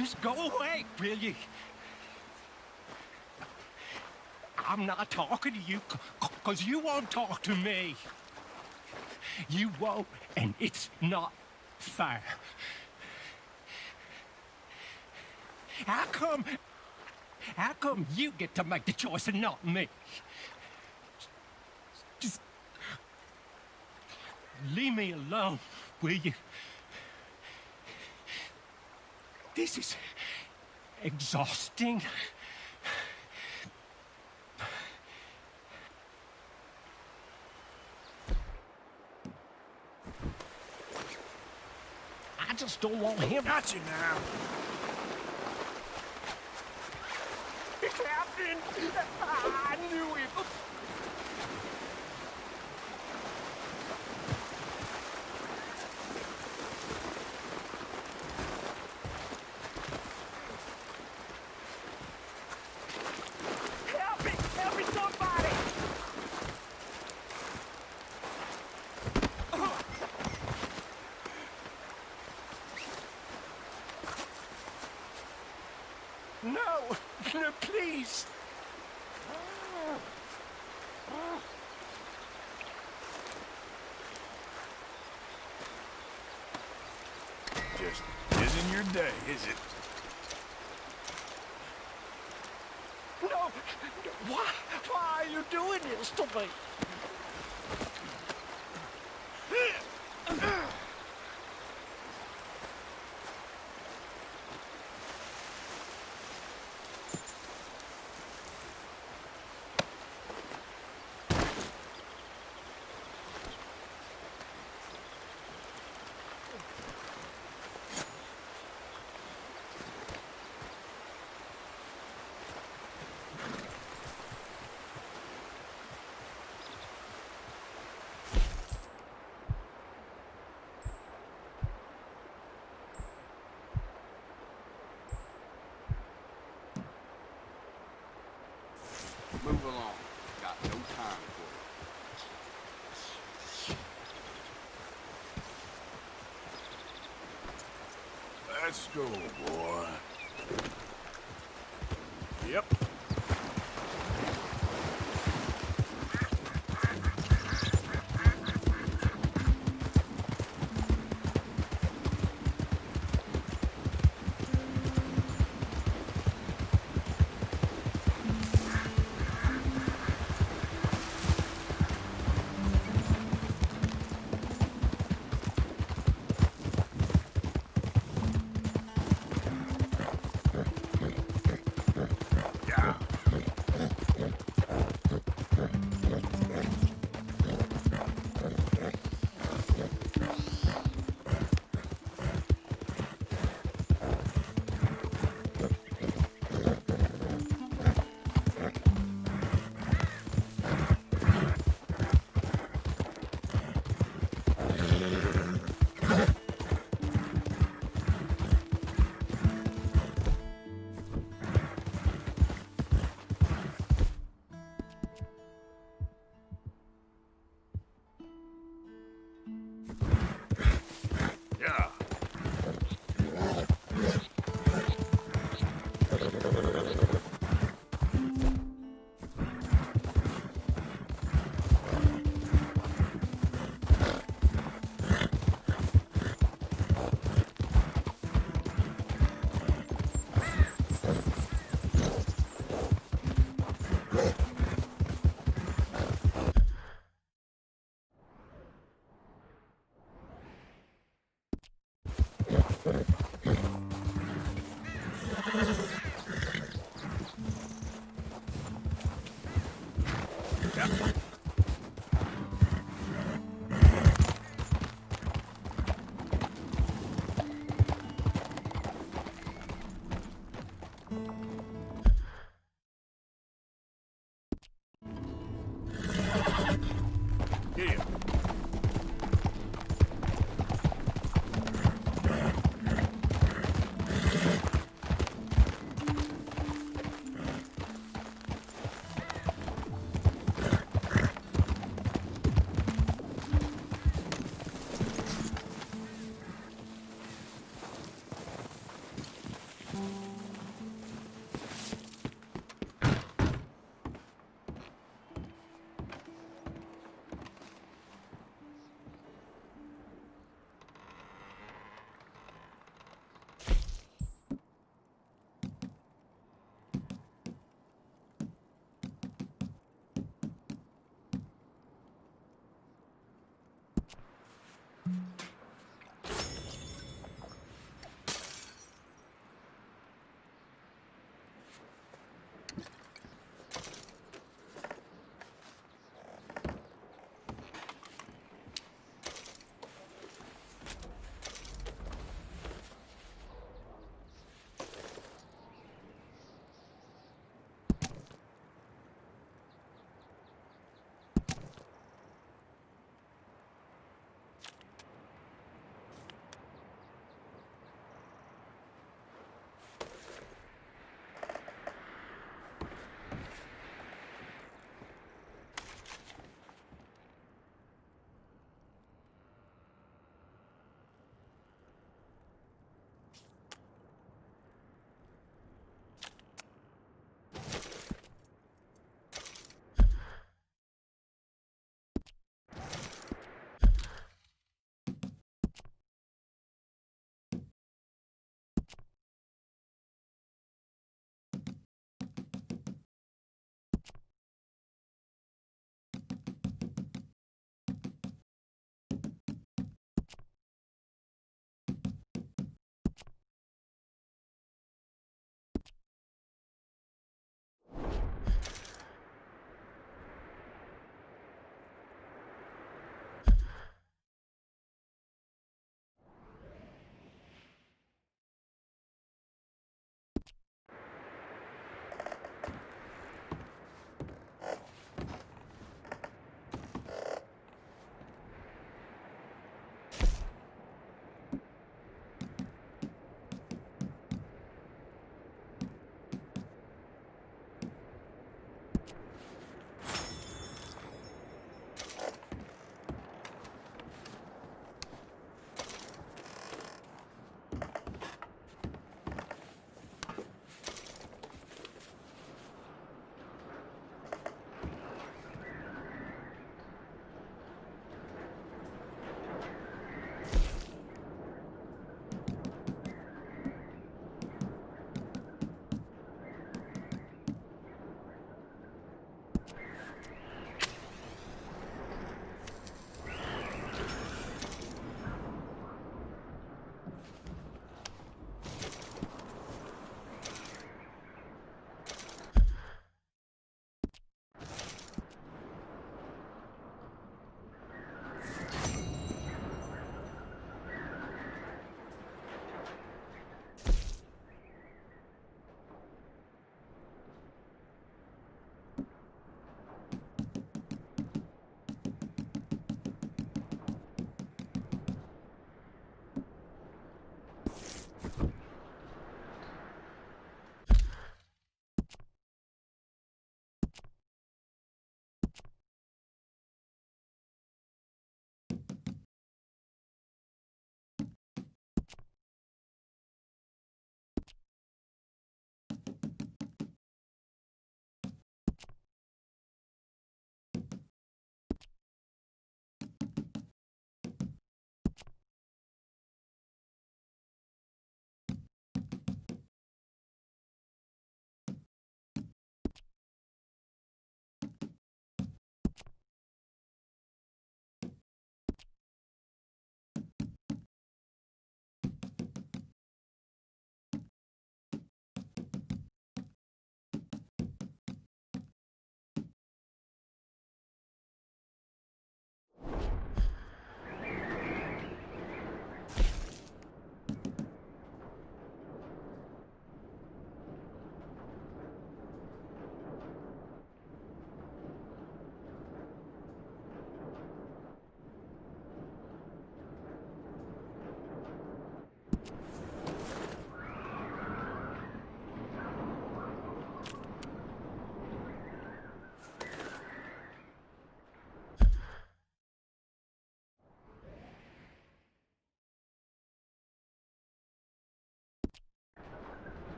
Just go away, will you? I'm not talking to you because you won't talk to me. You won't, and it's not fair. How come... How come you get to make the choice and not me? Just... Leave me alone, will you? This is exhausting. I just don't want him. Got you now. Captain! I knew it! Help me! Help me, somebody! No, please! Just isn't your day, is it? No! Why? Why are you doing this to me? Move along. Got no time for it. Let's go, boy. Yep. 감사합니다.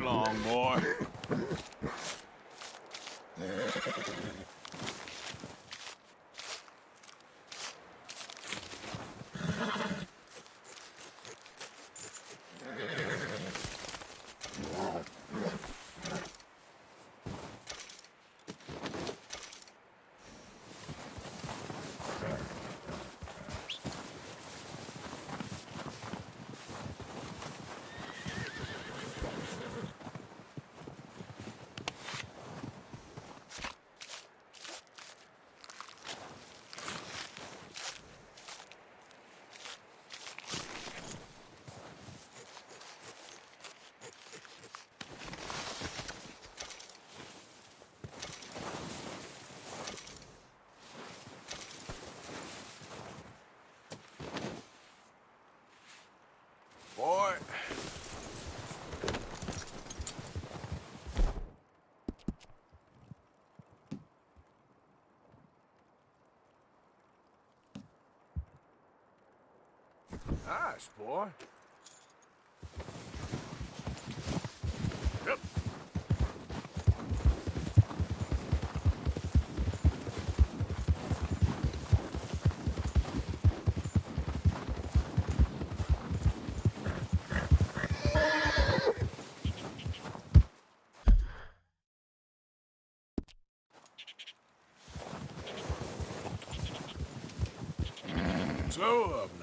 Long, boy. Nice, boy. Yep. Slow up um,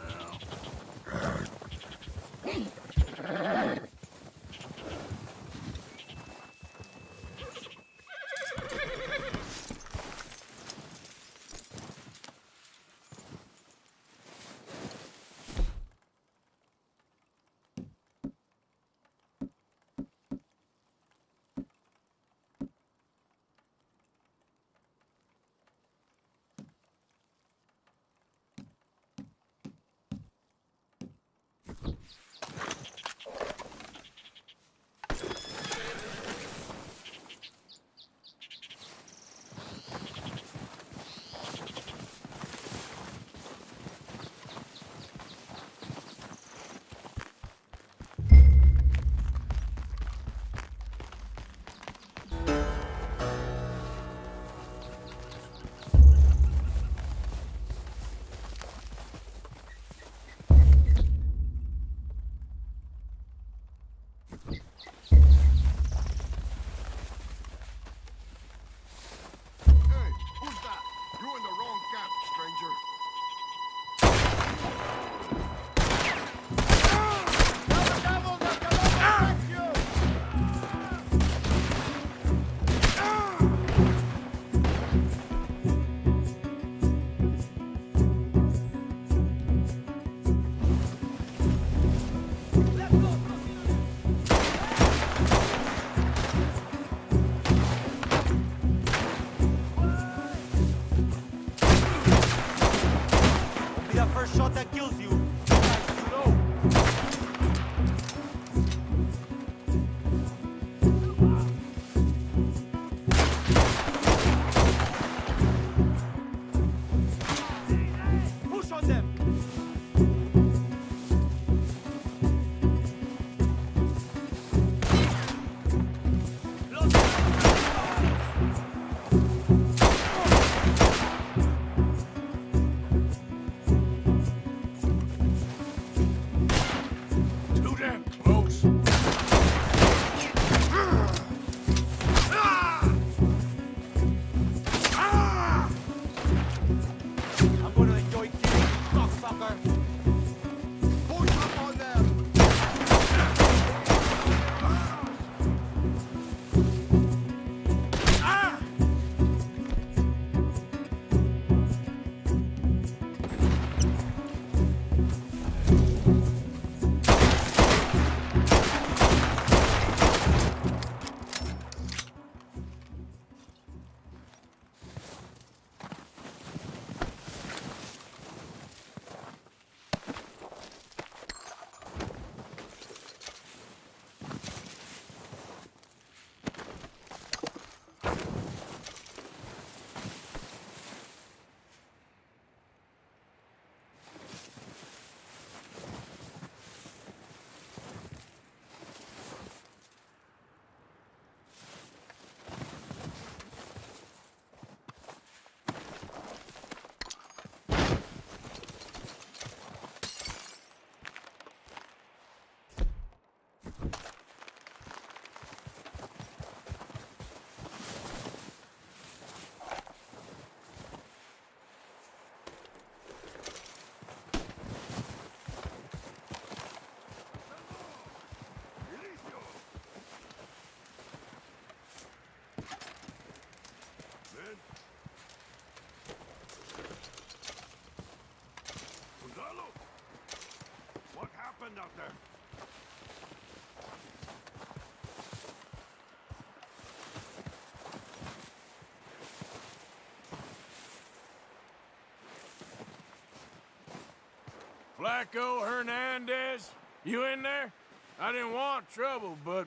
Flaco Hernandez, you in there? I didn't want trouble, but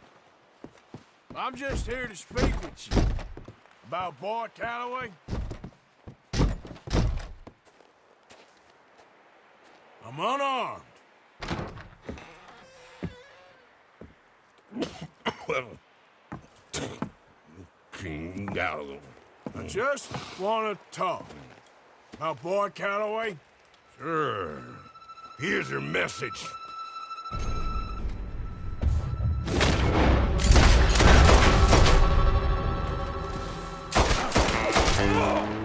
I'm just here to speak with you. About Boy Calloway? I'm unarmed. King Chingado. I just want to talk. About Boy Calloway? Sure. Here's your message. Whoa!